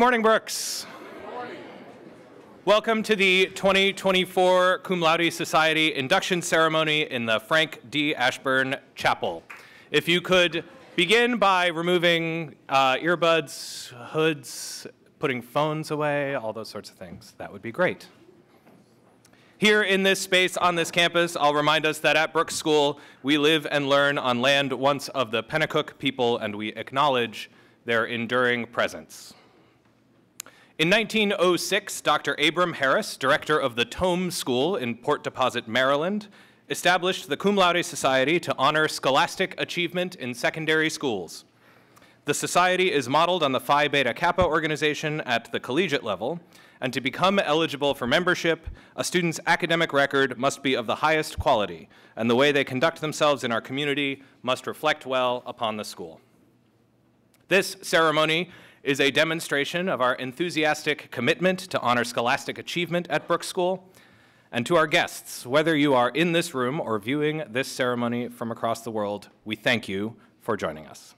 Good morning, Brooks. Welcome to the 2024 Cum Laude Society induction ceremony in the Frank D. Ashburn Chapel. If you could begin by removing uh, earbuds, hoods, putting phones away, all those sorts of things, that would be great. Here in this space on this campus, I'll remind us that at Brooks School, we live and learn on land once of the Pennacook people, and we acknowledge their enduring presence. In 1906, Dr. Abram Harris, director of the Tome School in Port Deposit, Maryland, established the Cum Laude Society to honor scholastic achievement in secondary schools. The society is modeled on the Phi Beta Kappa organization at the collegiate level, and to become eligible for membership, a student's academic record must be of the highest quality, and the way they conduct themselves in our community must reflect well upon the school. This ceremony is a demonstration of our enthusiastic commitment to honor scholastic achievement at Brooks School. And to our guests, whether you are in this room or viewing this ceremony from across the world, we thank you for joining us.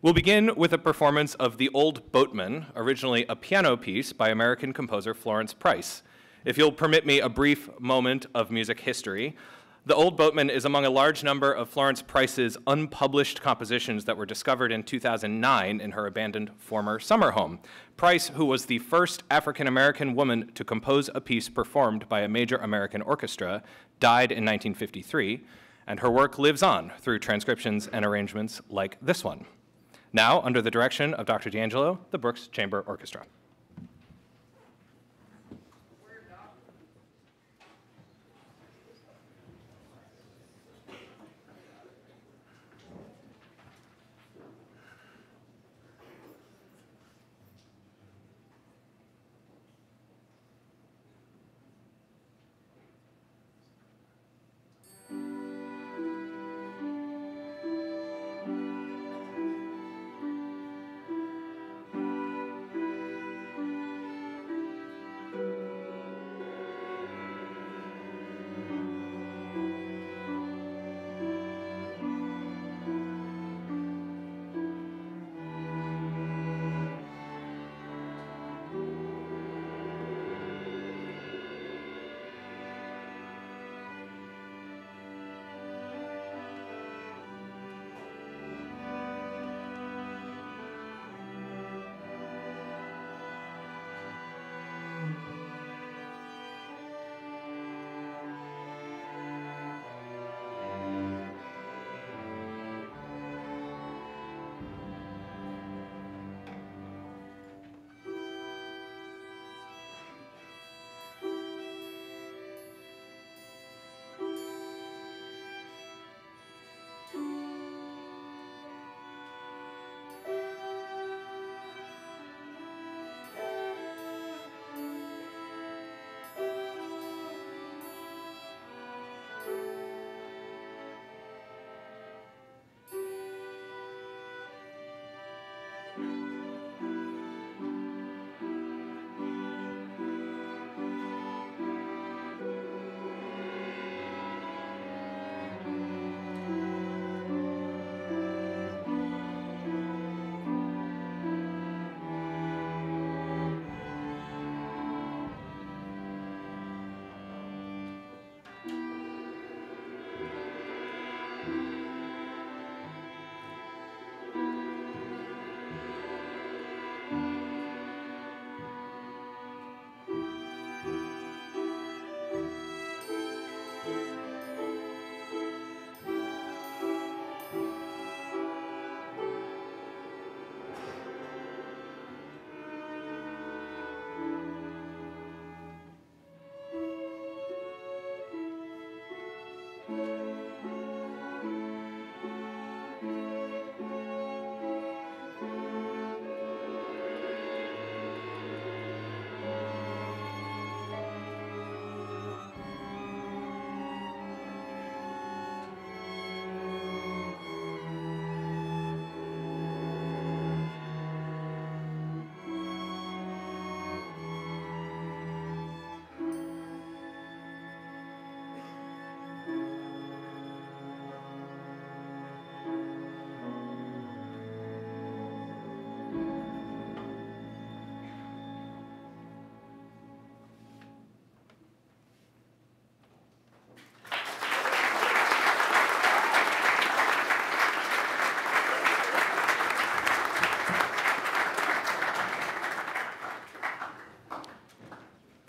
We'll begin with a performance of The Old Boatman, originally a piano piece by American composer Florence Price. If you'll permit me a brief moment of music history, the Old Boatman is among a large number of Florence Price's unpublished compositions that were discovered in 2009 in her abandoned former summer home. Price, who was the first African American woman to compose a piece performed by a major American orchestra, died in 1953, and her work lives on through transcriptions and arrangements like this one. Now, under the direction of Dr. D'Angelo, the Brooks Chamber Orchestra.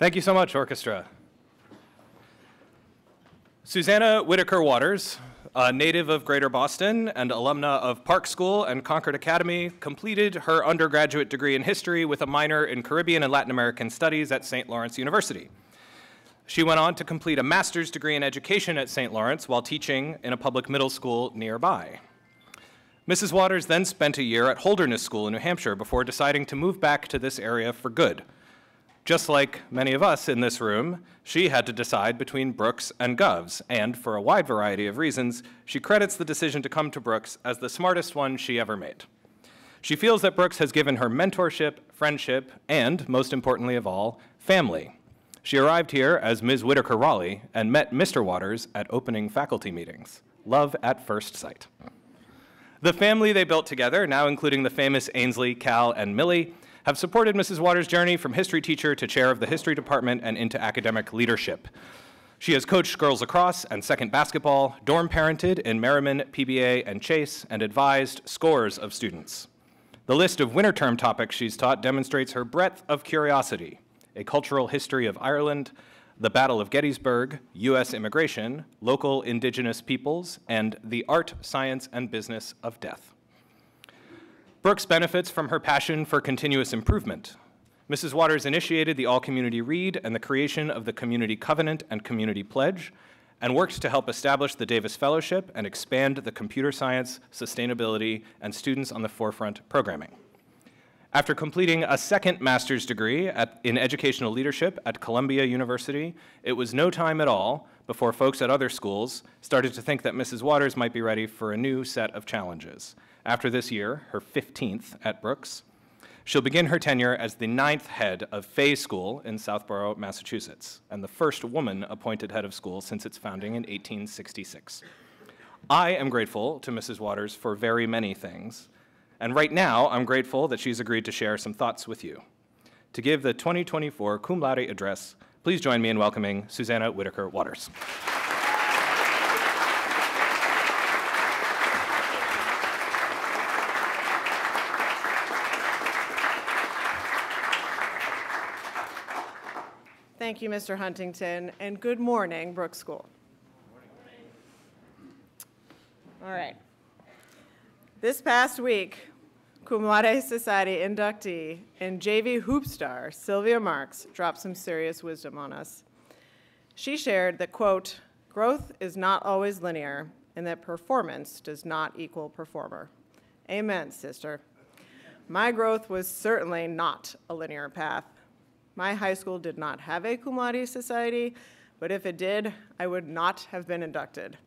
Thank you so much, orchestra. Susanna Whitaker Waters, a native of Greater Boston and alumna of Park School and Concord Academy, completed her undergraduate degree in history with a minor in Caribbean and Latin American studies at St. Lawrence University. She went on to complete a master's degree in education at St. Lawrence while teaching in a public middle school nearby. Mrs. Waters then spent a year at Holderness School in New Hampshire before deciding to move back to this area for good. Just like many of us in this room, she had to decide between Brooks and Govs, and for a wide variety of reasons, she credits the decision to come to Brooks as the smartest one she ever made. She feels that Brooks has given her mentorship, friendship, and, most importantly of all, family. She arrived here as Ms. Whitaker Raleigh and met Mr. Waters at opening faculty meetings. Love at first sight. The family they built together, now including the famous Ainsley, Cal, and Millie, have supported Mrs. Waters' journey from history teacher to chair of the history department and into academic leadership. She has coached girls lacrosse and second basketball, dorm parented in Merriman, PBA, and Chase, and advised scores of students. The list of winter term topics she's taught demonstrates her breadth of curiosity, a cultural history of Ireland, the Battle of Gettysburg, U.S. immigration, local indigenous peoples, and the art, science, and business of death. Brooks benefits from her passion for continuous improvement. Mrs. Waters initiated the All Community Read and the creation of the Community Covenant and Community Pledge, and worked to help establish the Davis Fellowship and expand the computer science, sustainability, and students on the forefront programming. After completing a second master's degree at, in educational leadership at Columbia University, it was no time at all before folks at other schools started to think that Mrs. Waters might be ready for a new set of challenges. After this year, her 15th at Brooks, she'll begin her tenure as the ninth head of Fay School in Southborough, Massachusetts, and the first woman appointed head of school since its founding in 1866. I am grateful to Mrs. Waters for very many things, and right now I'm grateful that she's agreed to share some thoughts with you. To give the 2024 cum laude address, please join me in welcoming Susanna Whitaker Waters. Thank you, Mr. Huntington, and good morning, Brooks School. All right. This past week, Cum Laude Society inductee and JV hoop star Sylvia Marks dropped some serious wisdom on us. She shared that, quote, growth is not always linear and that performance does not equal performer. Amen, sister. My growth was certainly not a linear path. My high school did not have a cum laude society, but if it did, I would not have been inducted.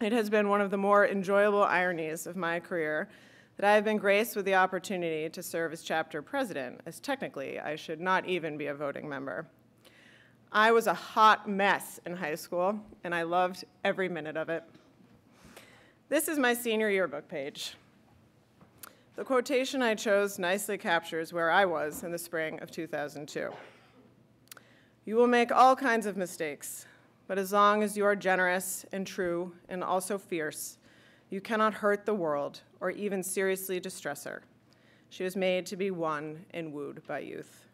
It has been one of the more enjoyable ironies of my career that I have been graced with the opportunity to serve as chapter president, as technically I should not even be a voting member. I was a hot mess in high school, and I loved every minute of it. This is my senior yearbook page. The quotation I chose nicely captures where I was in the spring of 2002. You will make all kinds of mistakes, but as long as you are generous and true and also fierce, you cannot hurt the world or even seriously distress her. She was made to be won and wooed by youth.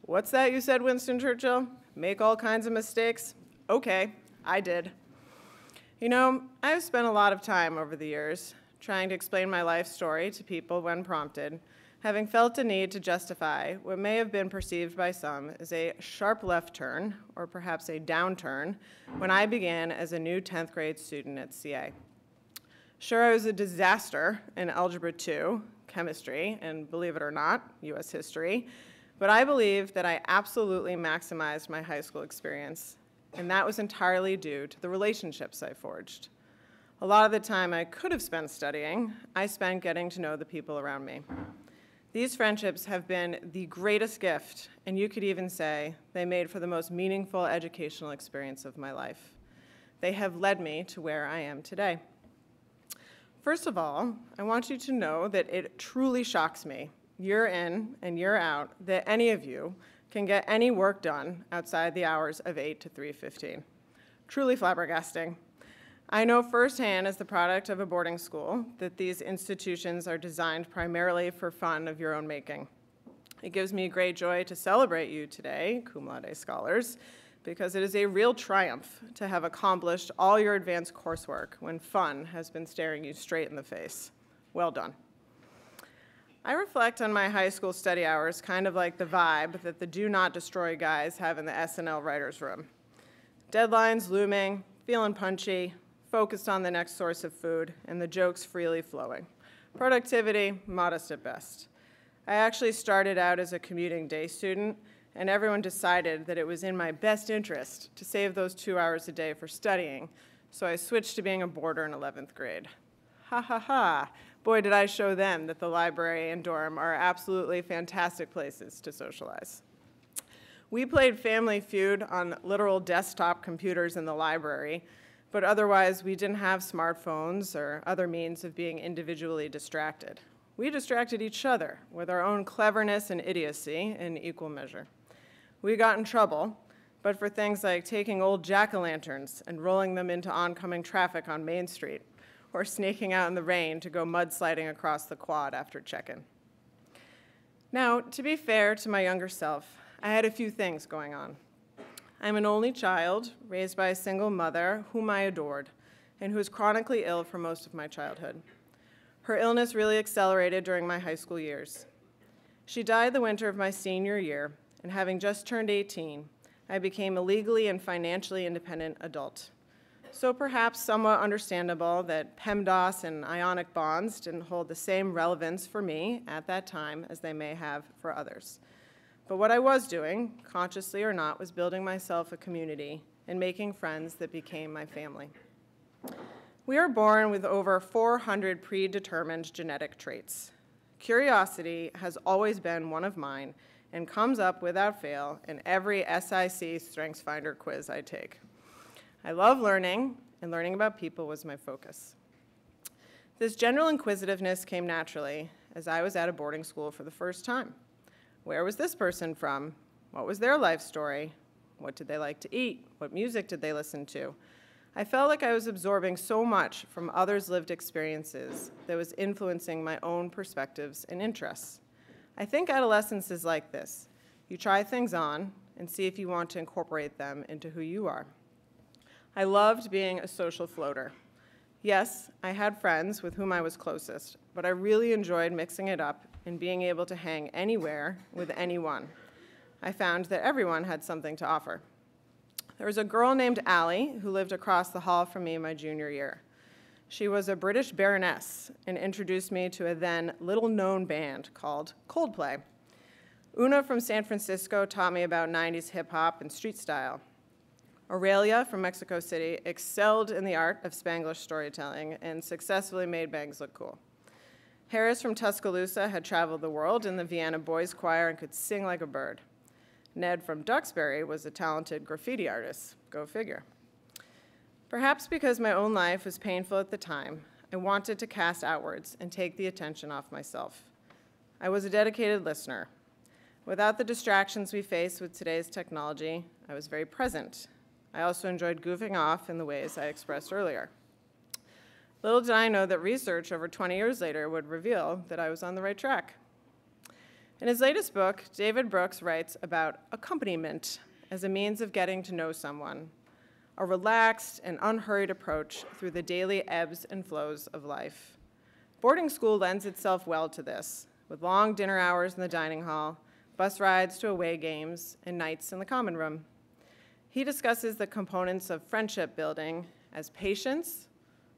What's that you said, Winston Churchill? Make all kinds of mistakes? Okay, I did. You know, I've spent a lot of time over the years trying to explain my life story to people when prompted, having felt a need to justify what may have been perceived by some as a sharp left turn, or perhaps a downturn, when I began as a new 10th grade student at CA. Sure, I was a disaster in Algebra 2, chemistry, and believe it or not, US history, but I believe that I absolutely maximized my high school experience, and that was entirely due to the relationships I forged. A lot of the time I could have spent studying, I spent getting to know the people around me. These friendships have been the greatest gift, and you could even say they made for the most meaningful educational experience of my life. They have led me to where I am today. First of all, I want you to know that it truly shocks me, year in and year out, that any of you can get any work done outside the hours of 8 to 3.15. Truly flabbergasting. I know firsthand as the product of a boarding school that these institutions are designed primarily for fun of your own making. It gives me great joy to celebrate you today, cum laude scholars, because it is a real triumph to have accomplished all your advanced coursework when fun has been staring you straight in the face. Well done. I reflect on my high school study hours kind of like the vibe that the do not destroy guys have in the SNL writer's room. Deadlines looming, feeling punchy, focused on the next source of food, and the jokes freely flowing. Productivity, modest at best. I actually started out as a commuting day student and everyone decided that it was in my best interest to save those two hours a day for studying, so I switched to being a boarder in 11th grade. Ha ha ha. Boy, did I show them that the library and dorm are absolutely fantastic places to socialize. We played Family Feud on literal desktop computers in the library, but otherwise we didn't have smartphones or other means of being individually distracted. We distracted each other with our own cleverness and idiocy in equal measure. We got in trouble, but for things like taking old jack-o'-lanterns and rolling them into oncoming traffic on Main Street, or sneaking out in the rain to go mudsliding across the quad after check-in. Now, to be fair to my younger self, I had a few things going on. I'm an only child, raised by a single mother whom I adored, and who was chronically ill for most of my childhood. Her illness really accelerated during my high school years. She died the winter of my senior year, and having just turned 18, I became a legally and financially independent adult. So perhaps somewhat understandable that PEMDAS and ionic bonds didn't hold the same relevance for me at that time as they may have for others. But what I was doing, consciously or not, was building myself a community and making friends that became my family. We are born with over 400 predetermined genetic traits. Curiosity has always been one of mine, and comes up without fail in every SIC StrengthsFinder quiz I take. I love learning, and learning about people was my focus. This general inquisitiveness came naturally as I was at a boarding school for the first time. Where was this person from? What was their life story? What did they like to eat? What music did they listen to? I felt like I was absorbing so much from others' lived experiences that was influencing my own perspectives and interests. I think adolescence is like this. You try things on and see if you want to incorporate them into who you are. I loved being a social floater. Yes, I had friends with whom I was closest, but I really enjoyed mixing it up and being able to hang anywhere with anyone. I found that everyone had something to offer. There was a girl named Allie who lived across the hall from me in my junior year. She was a British baroness and introduced me to a then little known band called Coldplay. Una from San Francisco taught me about 90s hip hop and street style. Aurelia from Mexico City excelled in the art of Spanglish storytelling and successfully made bangs look cool. Harris from Tuscaloosa had traveled the world in the Vienna Boys Choir and could sing like a bird. Ned from Duxbury was a talented graffiti artist. Go figure. Perhaps because my own life was painful at the time, I wanted to cast outwards and take the attention off myself. I was a dedicated listener. Without the distractions we face with today's technology, I was very present. I also enjoyed goofing off in the ways I expressed earlier. Little did I know that research over 20 years later would reveal that I was on the right track. In his latest book, David Brooks writes about accompaniment as a means of getting to know someone, a relaxed and unhurried approach through the daily ebbs and flows of life. Boarding school lends itself well to this, with long dinner hours in the dining hall, bus rides to away games, and nights in the common room. He discusses the components of friendship building as patience,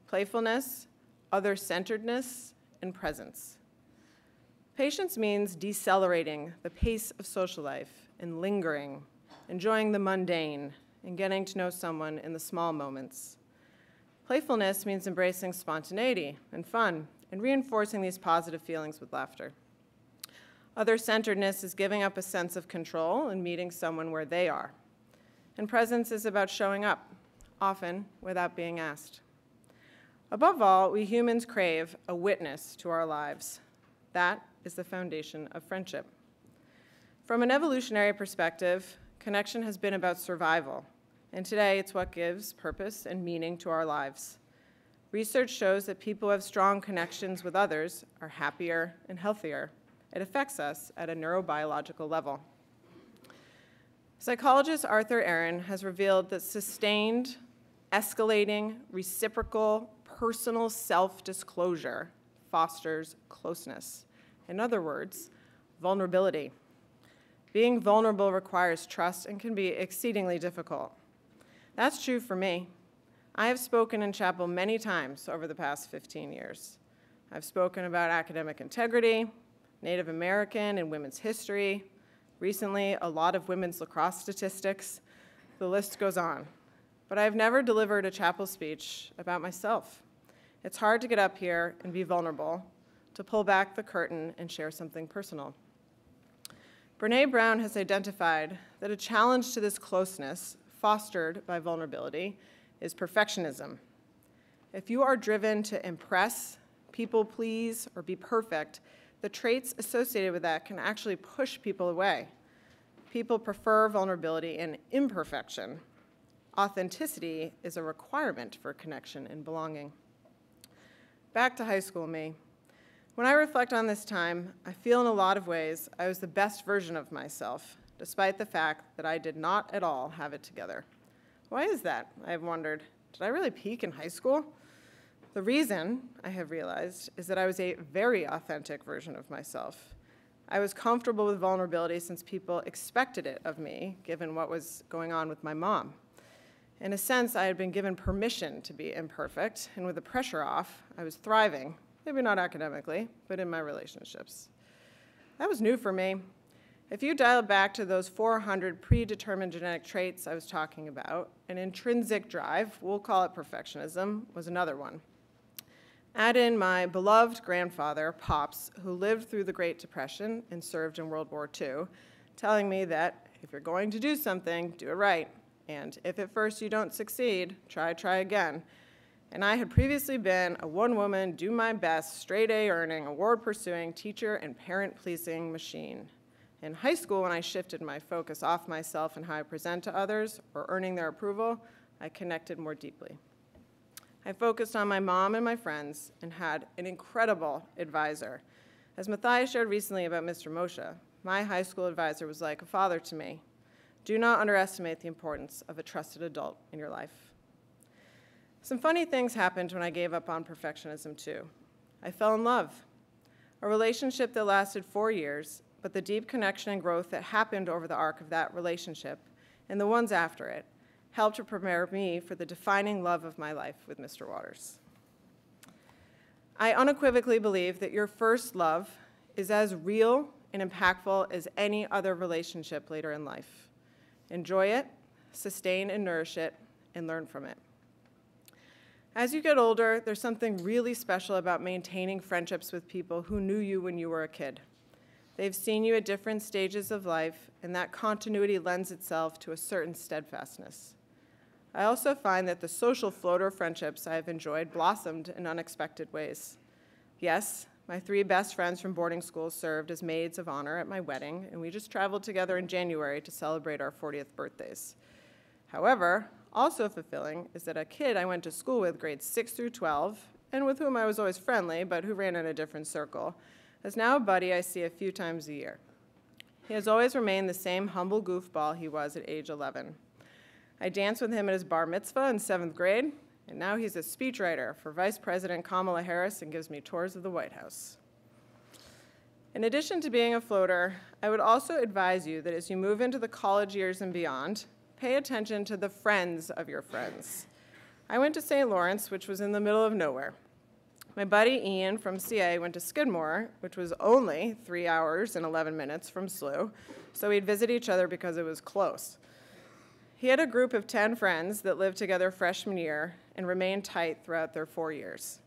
playfulness, other-centeredness, and presence. Patience means decelerating the pace of social life and lingering, enjoying the mundane, and getting to know someone in the small moments. Playfulness means embracing spontaneity and fun and reinforcing these positive feelings with laughter. Other-centeredness is giving up a sense of control and meeting someone where they are. And presence is about showing up, often without being asked. Above all, we humans crave a witness to our lives. That is the foundation of friendship. From an evolutionary perspective, connection has been about survival, and today it's what gives purpose and meaning to our lives. Research shows that people who have strong connections with others are happier and healthier, it affects us at a neurobiological level. Psychologist Arthur Aron has revealed that sustained, escalating, reciprocal, personal self disclosure fosters closeness. In other words, vulnerability. Being vulnerable requires trust and can be exceedingly difficult. That's true for me. I have spoken in chapel many times over the past 15 years. I've spoken about academic integrity, Native American and women's history, recently, a lot of women's lacrosse statistics. The list goes on. But I've never delivered a chapel speech about myself. It's hard to get up here and be vulnerable, to pull back the curtain and share something personal. Brene Brown has identified that a challenge to this closeness, fostered by vulnerability, is perfectionism. If you are driven to impress, people please, or be perfect, the traits associated with that can actually push people away. People prefer vulnerability and imperfection. Authenticity is a requirement for connection and belonging. Back to high school me. When I reflect on this time, I feel in a lot of ways I was the best version of myself, despite the fact that I did not at all have it together. Why is that? I've wondered. Did I really peak in high school? The reason, I have realized, is that I was a very authentic version of myself. I was comfortable with vulnerability since people expected it of me, given what was going on with my mom. In a sense, I had been given permission to be imperfect, and with the pressure off, I was thriving, maybe not academically, but in my relationships. That was new for me. If you dial back to those 400 predetermined genetic traits I was talking about, an intrinsic drive, we'll call it perfectionism, was another one. Add in my beloved grandfather, Pops, who lived through the Great Depression and served in World War II, telling me that if you're going to do something, do it right. And if at first you don't succeed, try, try again. And I had previously been a one woman, do my best, straight A earning, award pursuing teacher and parent pleasing machine. In high school, when I shifted my focus off myself and how I present to others or earning their approval, I connected more deeply. I focused on my mom and my friends and had an incredible advisor. As Matthias shared recently about Mr. Moshe, my high school advisor was like a father to me. Do not underestimate the importance of a trusted adult in your life. Some funny things happened when I gave up on perfectionism, too. I fell in love. A relationship that lasted four years, but the deep connection and growth that happened over the arc of that relationship and the ones after it helped to prepare me for the defining love of my life with Mr. Waters. I unequivocally believe that your first love is as real and impactful as any other relationship later in life. Enjoy it, sustain and nourish it, and learn from it. As you get older, there's something really special about maintaining friendships with people who knew you when you were a kid. They've seen you at different stages of life, and that continuity lends itself to a certain steadfastness. I also find that the social floater friendships I have enjoyed blossomed in unexpected ways. Yes, my three best friends from boarding school served as maids of honor at my wedding, and we just traveled together in January to celebrate our 40th birthdays. However, also fulfilling is that a kid I went to school with, grades 6 through 12, and with whom I was always friendly, but who ran in a different circle, is now a buddy I see a few times a year. He has always remained the same humble goofball he was at age 11. I danced with him at his bar mitzvah in seventh grade, and now he's a speechwriter for Vice President Kamala Harris and gives me tours of the White House. In addition to being a floater, I would also advise you that as you move into the college years and beyond, pay attention to the friends of your friends. I went to St. Lawrence, which was in the middle of nowhere. My buddy Ian from CA went to Skidmore, which was only three hours and 11 minutes from SLU, so we'd visit each other because it was close. He had a group of 10 friends that lived together freshman year and remained tight throughout their four years.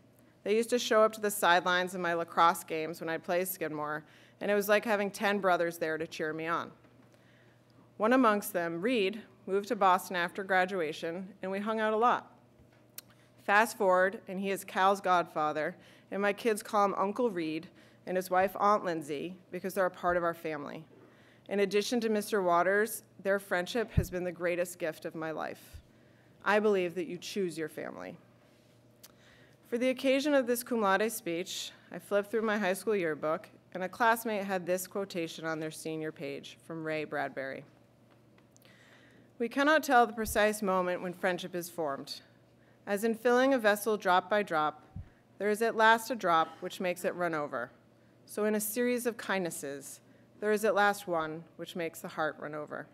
They used to show up to the sidelines of my lacrosse games when I played Skidmore, and it was like having 10 brothers there to cheer me on. One amongst them, Reed, moved to Boston after graduation, and we hung out a lot. Fast forward, and he is Cal's godfather, and my kids call him Uncle Reed and his wife Aunt Lindsay because they're a part of our family. In addition to Mr. Waters, their friendship has been the greatest gift of my life. I believe that you choose your family. For the occasion of this cum laude speech, I flipped through my high school yearbook and a classmate had this quotation on their senior page from Ray Bradbury. We cannot tell the precise moment when friendship is formed. As in filling a vessel drop by drop, there is at last a drop which makes it run over. So in a series of kindnesses, there is at last one which makes the heart run over.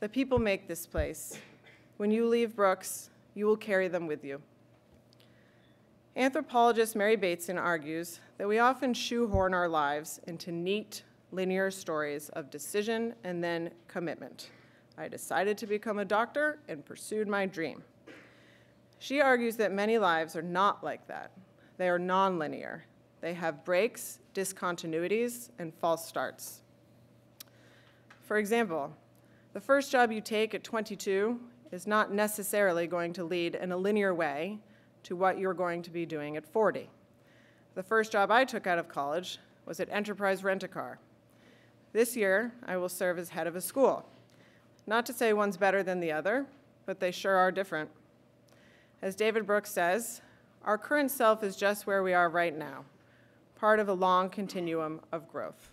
The people make this place. When you leave Brooks, you will carry them with you. Anthropologist Mary Bateson argues that we often shoehorn our lives into neat, linear stories of decision and then commitment. I decided to become a doctor and pursued my dream. She argues that many lives are not like that. They are nonlinear. They have breaks, discontinuities, and false starts. For example, the first job you take at 22 is not necessarily going to lead in a linear way to what you're going to be doing at 40. The first job I took out of college was at Enterprise Rent-A-Car. This year, I will serve as head of a school. Not to say one's better than the other, but they sure are different. As David Brooks says, our current self is just where we are right now, part of a long continuum of growth.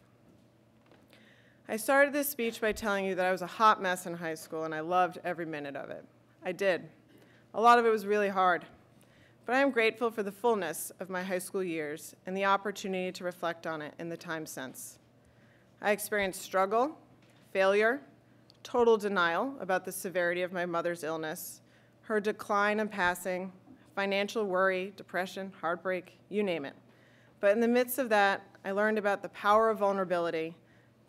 I started this speech by telling you that I was a hot mess in high school and I loved every minute of it. I did. A lot of it was really hard. But I am grateful for the fullness of my high school years and the opportunity to reflect on it in the time since. I experienced struggle, failure, total denial about the severity of my mother's illness, her decline and passing, financial worry, depression, heartbreak, you name it. But in the midst of that, I learned about the power of vulnerability,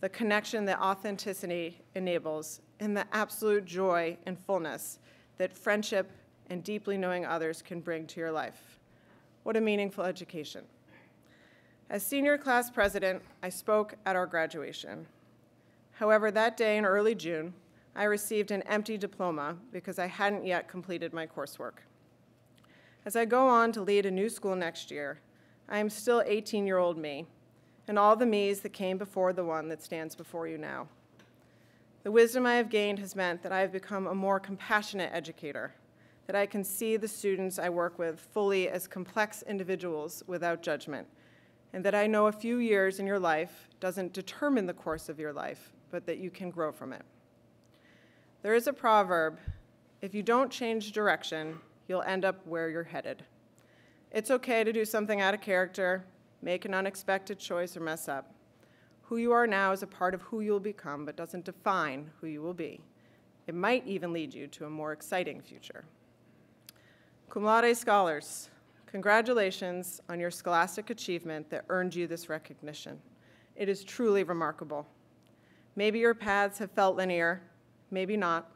the connection that authenticity enables, and the absolute joy and fullness that friendship and deeply knowing others can bring to your life. What a meaningful education. As senior class president, I spoke at our graduation. However, that day in early June, I received an empty diploma because I hadn't yet completed my coursework. As I go on to lead a new school next year, I am still 18-year-old me, and all the me's that came before the one that stands before you now. The wisdom I have gained has meant that I have become a more compassionate educator, that I can see the students I work with fully as complex individuals without judgment, and that I know a few years in your life doesn't determine the course of your life, but that you can grow from it. There is a proverb, if you don't change direction, you'll end up where you're headed. It's okay to do something out of character, make an unexpected choice, or mess up. Who you are now is a part of who you'll become, but doesn't define who you will be. It might even lead you to a more exciting future. Cum laude scholars, congratulations on your scholastic achievement that earned you this recognition. It is truly remarkable. Maybe your paths have felt linear, maybe not.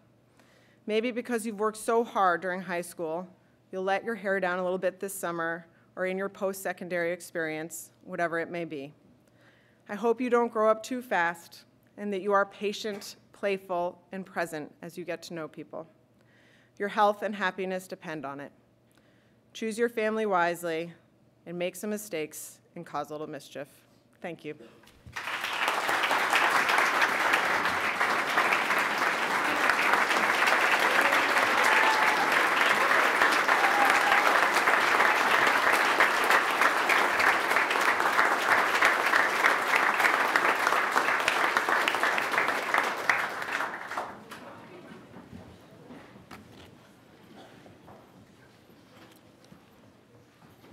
Maybe because you've worked so hard during high school, you'll let your hair down a little bit this summer or in your post-secondary experience, whatever it may be. I hope you don't grow up too fast and that you are patient, playful, and present as you get to know people. Your health and happiness depend on it. Choose your family wisely and make some mistakes and cause a little mischief. Thank you.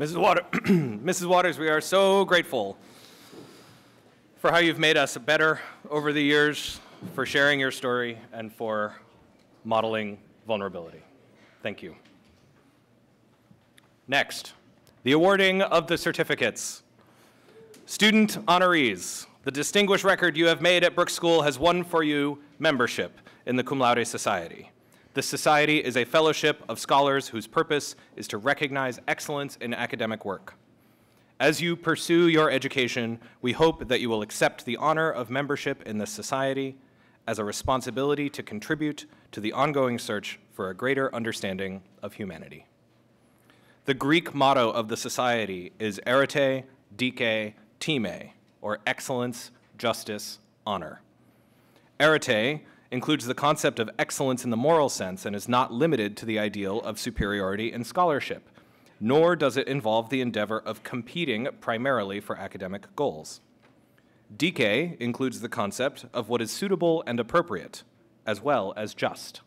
Mrs. Water Mrs. Waters, we are so grateful for how you've made us better over the years, for sharing your story, and for modeling vulnerability. Thank you. Next, the awarding of the certificates. Student honorees, the distinguished record you have made at Brooks School has won for you membership in the Cum Laude Society. The Society is a fellowship of scholars whose purpose is to recognize excellence in academic work. As you pursue your education, we hope that you will accept the honor of membership in the Society as a responsibility to contribute to the ongoing search for a greater understanding of humanity. The Greek motto of the Society is Arete, Dike, Time, or excellence, justice, honor. Arete includes the concept of excellence in the moral sense and is not limited to the ideal of superiority in scholarship, nor does it involve the endeavor of competing primarily for academic goals. Diké includes the concept of what is suitable and appropriate, as well as just.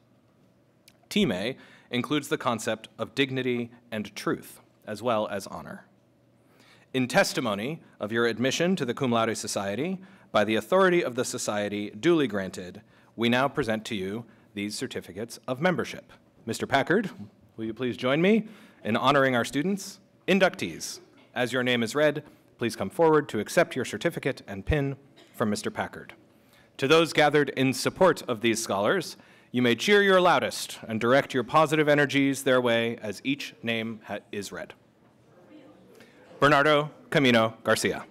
Timé includes the concept of dignity and truth, as well as honor. In testimony of your admission to the Cum Laude Society, by the authority of the Society duly granted, we now present to you these certificates of membership. Mr. Packard, will you please join me in honoring our students, inductees. As your name is read, please come forward to accept your certificate and pin from Mr. Packard. To those gathered in support of these scholars, you may cheer your loudest and direct your positive energies their way as each name is read. Bernardo Camino Garcia.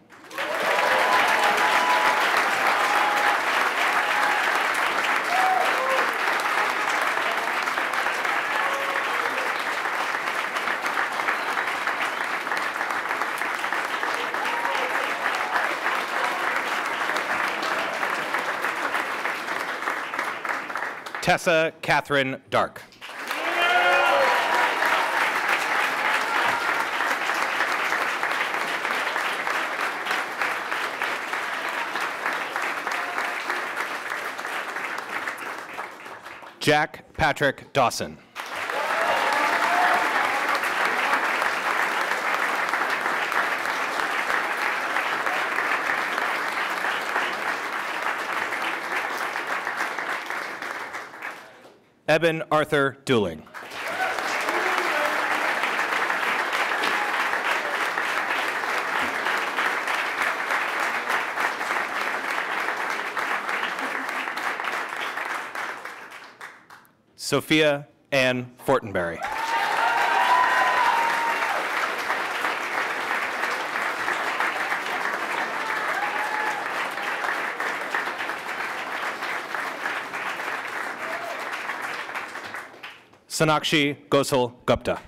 Tessa Catherine Dark. Jack Patrick Dawson. Eben Arthur Dooling. Sophia Ann Fortenberry. Sanakshi Gosal Gupta.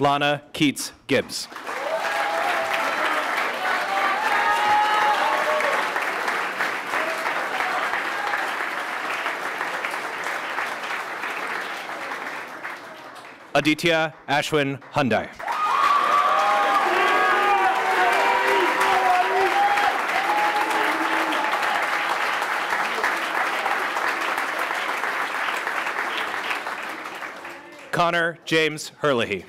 Lana Keats Gibbs. Aditya Ashwin Hyundai. Connor James Herlihy.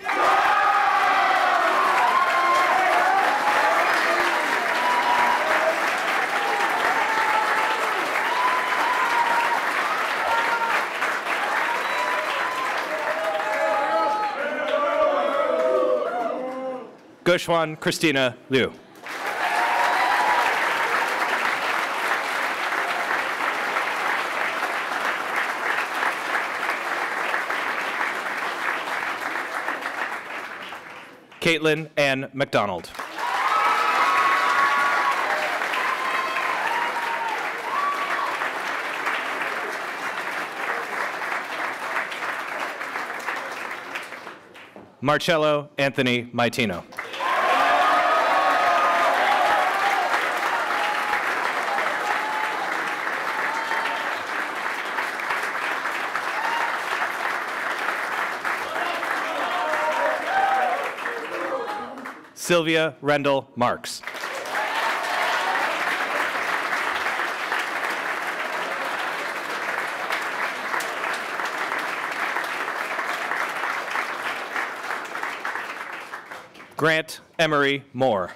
Gushwan Christina Liu. Caitlin Ann McDonald. Marcello Anthony Maitino. Sylvia Rendell Marks. Grant Emery Moore.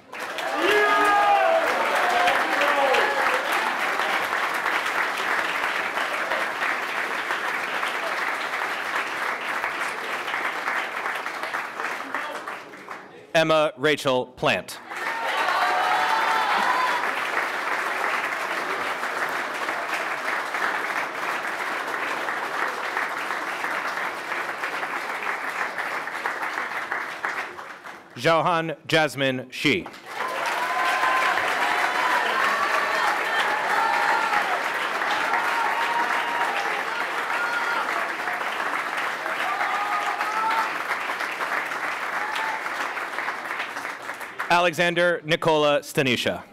Emma Rachel Plant. Johan Jasmine Shi. Alexander Nicola Stanisha.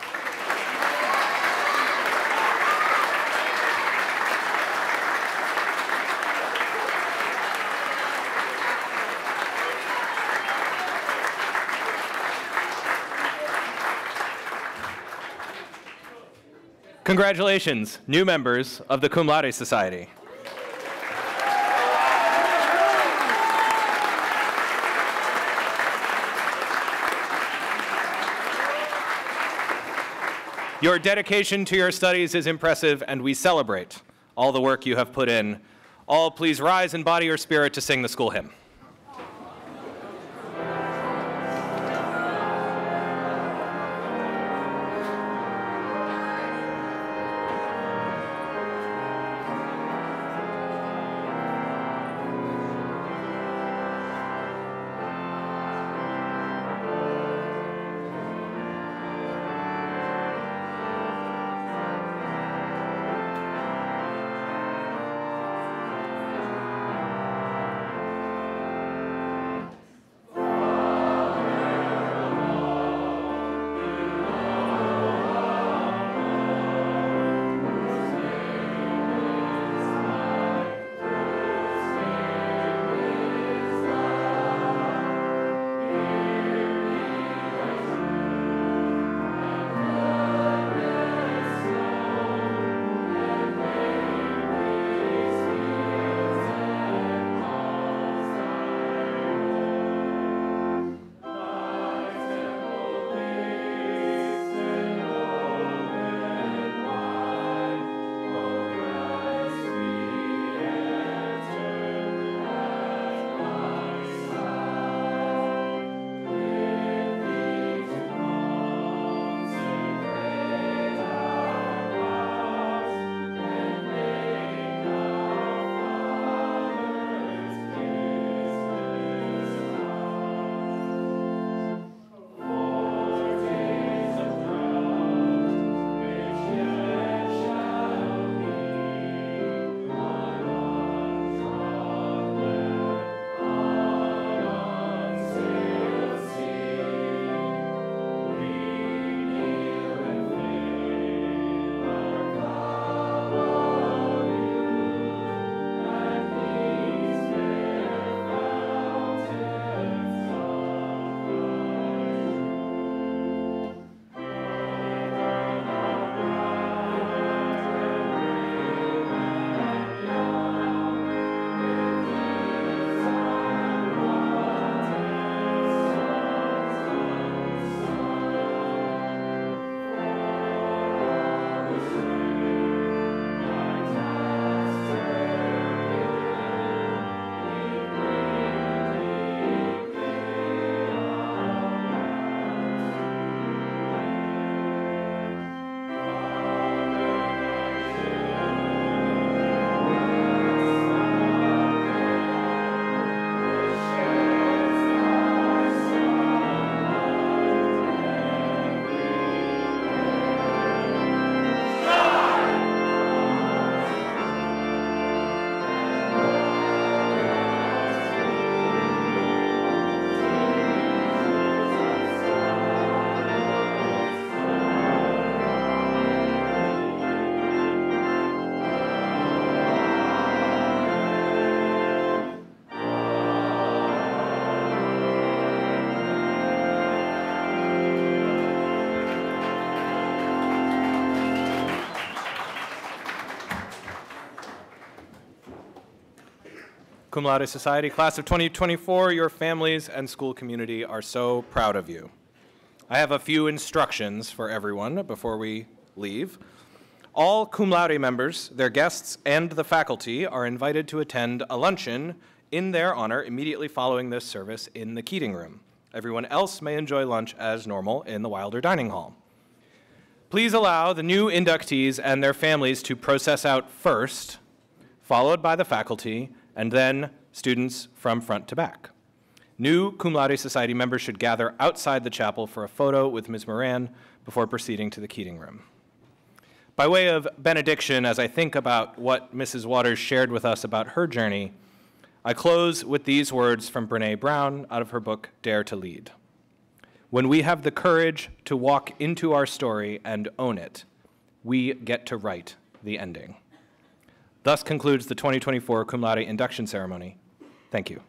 Congratulations, new members of the Cum Laude Society. Your dedication to your studies is impressive, and we celebrate all the work you have put in. All please rise and body or spirit to sing the school hymn. Cum Laude Society, class of 2024, your families and school community are so proud of you. I have a few instructions for everyone before we leave. All cum laude members, their guests, and the faculty are invited to attend a luncheon in their honor immediately following this service in the Keating Room. Everyone else may enjoy lunch as normal in the Wilder Dining Hall. Please allow the new inductees and their families to process out first, followed by the faculty, and then students from front to back. New Cum Laude Society members should gather outside the chapel for a photo with Ms. Moran before proceeding to the Keating Room. By way of benediction, as I think about what Mrs. Waters shared with us about her journey, I close with these words from Brene Brown out of her book, Dare to Lead. When we have the courage to walk into our story and own it, we get to write the ending. Thus concludes the 2024 Cum Laude induction ceremony. Thank you.